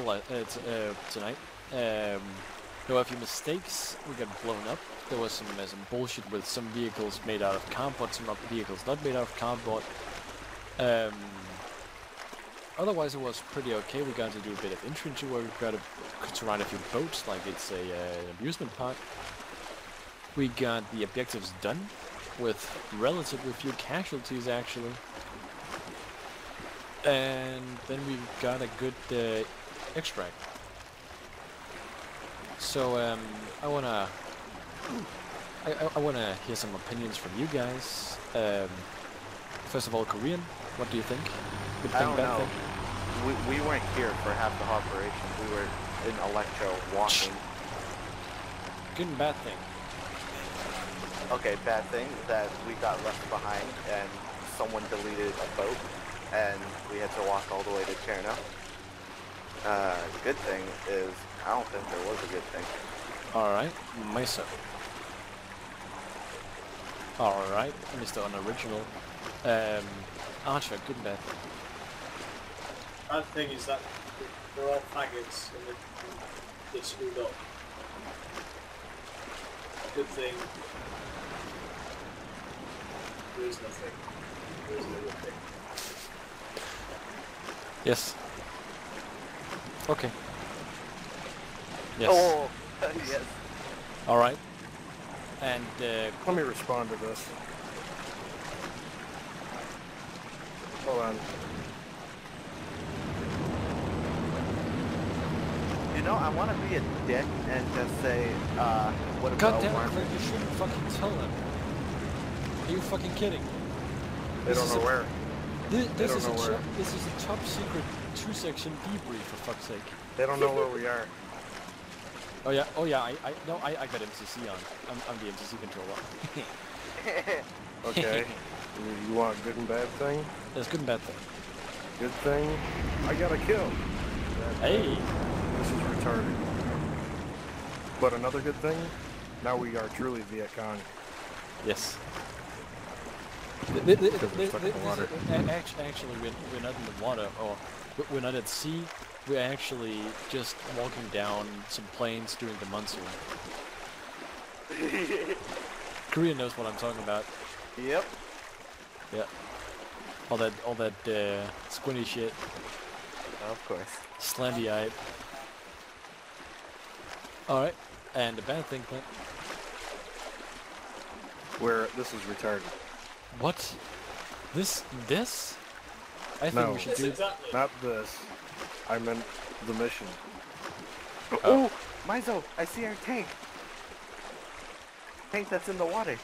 well, uh, uh, tonight. Um, there were a few mistakes. We got blown up. There was some uh, some bullshit with some vehicles made out of cardboard, some other vehicles not made out of cardboard. Um, otherwise, it was pretty okay. We got to do a bit of infantry where we got to, ride a few boats, like it's a uh, an amusement park. We got the objectives done with relatively few casualties, actually. And then we got a good uh, extract. So um, I wanna, I, I, I wanna hear some opinions from you guys. Um, first of all, Korean, what do you think? Good I thing, don't bad know. thing? We, we weren't here for half the operation. We were in Electro walking. Good and bad thing. Okay, bad thing that we got left behind and someone deleted a boat and we had to walk all the way to Cherno. Uh, good thing is I don't think there was a good thing. All right, Mesa. All right, Mr. Unoriginal. Um, Archer, good and bad. Bad thing is that they're all faggots and they, they screwed up. Good thing. There is nothing. There is no good thing. Yes. Okay. Yes. Oh, yes. All right. And uh, Let me respond to this. Hold on. You know, I want to be a dick and just say, uh, what about God damn it, Craig, you shouldn't fucking tell them. Are you fucking kidding? They This don't know a- where. This, this is a where. top, this is a top secret two-section debrief for fuck's sake. They don't know where we are. Oh yeah, oh yeah, I, I no, I, I got MCC on. I'm, I'm the MCC controller. Okay. you, you want good and bad thing? That's good and bad thing. Good thing. I got a kill. Bad Hey, thing, This is retarded. But another good thing. Now we are truly Viet Cong. yes. The water. this is- a- act- Actually, we're, we're not in the water, or we- we're not at sea. We're actually just walking down some plains during the monsoon. Korea knows what I'm talking about. yep. Yeah. All that, all that uh, squinty shit, Of course. slanty eyed. All right, and the bad thing, Clint. Where this is retarded. What? This? This? I think No. we should Yes, do. exactly. Not this. I meant the mission. Oh, oh Mizo, I see our tank. Tank that's in the water.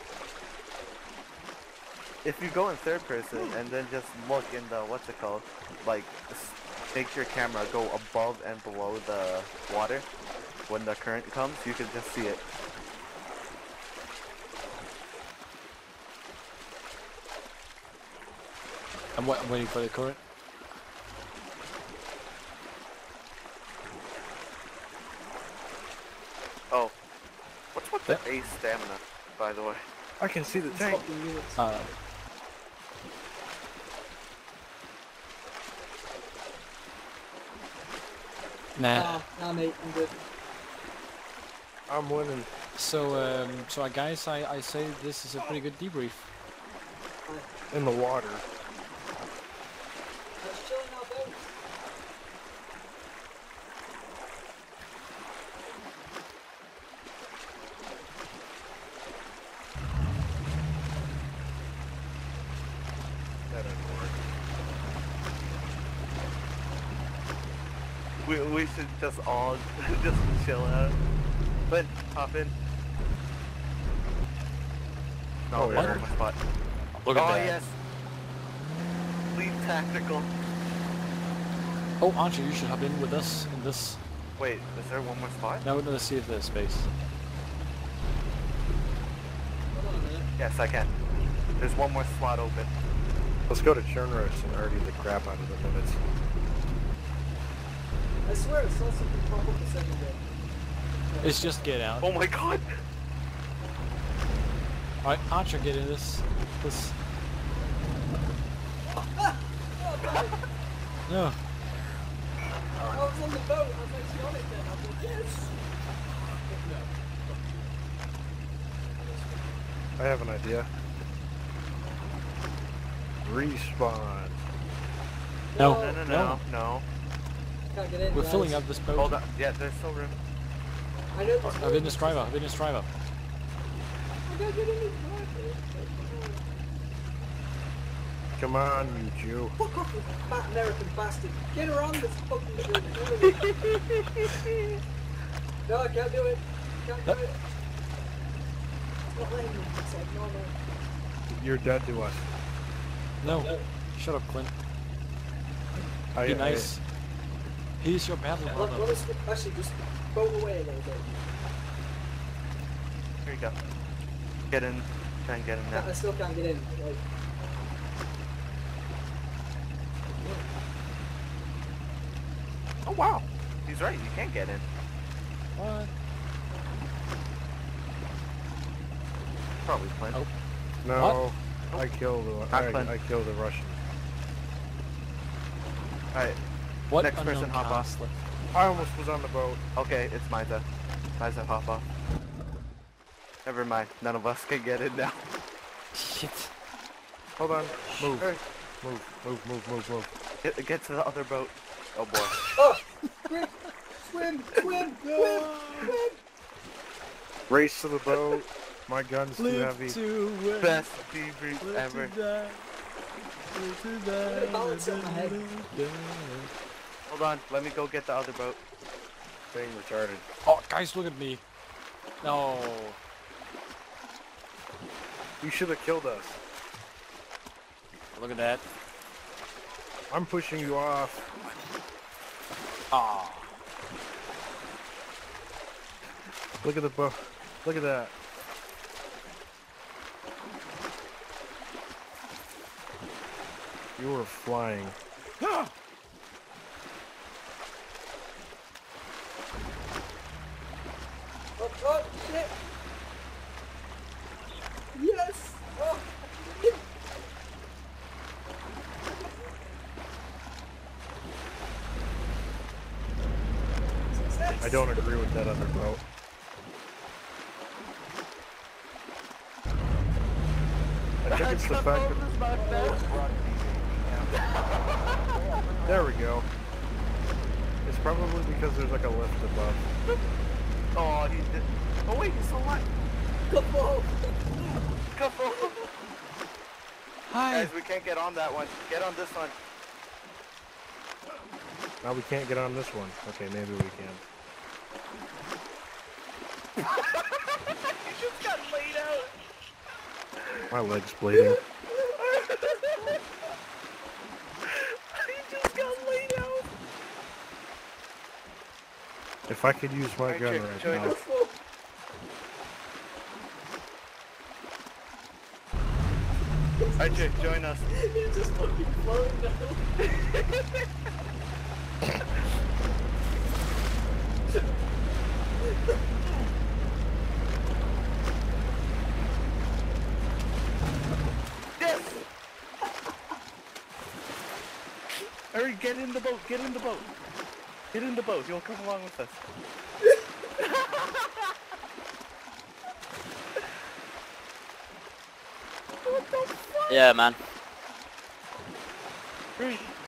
If you go in third person and then just look in the what's it called, like s- make your camera go above and below the water when the current comes, you can just see it. I'm, wa- I'm waiting for the current. Oh, what's with the Yeah. ace stamina, by the way? I can see the tank. fucking units. Uh, nah. Ah, nah, mate, I'm good. I'm winning. So, um, so I guys, I, I say this is a pretty good debrief. In the water. Let's chill in our boat. That didn't work. We, we should just all just chill out. But hop in. No, Oh, that's yeah. not my spot. Look at oh that. yes. Lead tactical. Oh, Archer, you should hop in with us in this. Wait, is there one more spot? Now let's see if there's space. Hold on a minute. Yes, I can. There's one more slot open. Let's go to Chernros and argue the crap out of the minutes. I swear I saw something pop up a second ago. It's just get out. Oh my god! All right, Archer, get in this. This. No. I was on the boat. on it then. I'm like, yes. I have an idea. Respawn. No, No, no, no, no. Can't get in. We're guys. filling up this boat. Hold on. Yeah, there's still room. I know this I've been this driver. I've been this driver. I can't get in this drive. Come on, you Jew. Fuck off, you fat American bastard. Get her on this fucking thing. no, I can't do it. Can't do it. It's not letting me. It's like, no, no. You're dead to us. No. Shut up, Clint. I, Be nice. He's your battle Let, brother. let us actually just go away a little bit. Here you go. Get in. Try and get in I, now. I still can't get in. Like, Oh wow. He's right. You can't get in. What? Probably Clint. Oh. No, I killed the I, I killed the Russian. All right. What Next person, unknown hop off. counselor? I almost was on the boat. Okay, it's Mizo. Mizo, hop off. Never mind. None of us can get in now. Shit. Hold on. Move. Hurry. Move. Move. Move. Move. Move. Get, get to the other boat. Oh boy. oh, quick, swim, swim, swim, swim. Race to the boat. My gun's too heavy. to. Best debrief Live ever. to die. Live to die. Hold on. Let me go get the other boat. Being retarded. Oh, guys, look at me. No. You should have killed us. Look at that. I'm pushing you off. Ah. Look at the boat. Look at that. You were flying. Oh, shit. Yes. Oh. I don't agree with that other boat. I think it's the fact that... There we go. It's probably because there's like a lift above. Oh, he's did. Oh wait, he's still alive. Come on. Hi. Guys, we can't get on that one. Get on this one. Now we can't get on this one. Okay, maybe we can. he just got laid out. My leg's bleeding. he just got laid out. If I could use my Alright, gun right now. us. Alright, join us. You're just fucking floating down. Yes! Hurry, get in the boat, get in the boat. Get in the boat, you'll come along with us. Yeah, man. Hurry,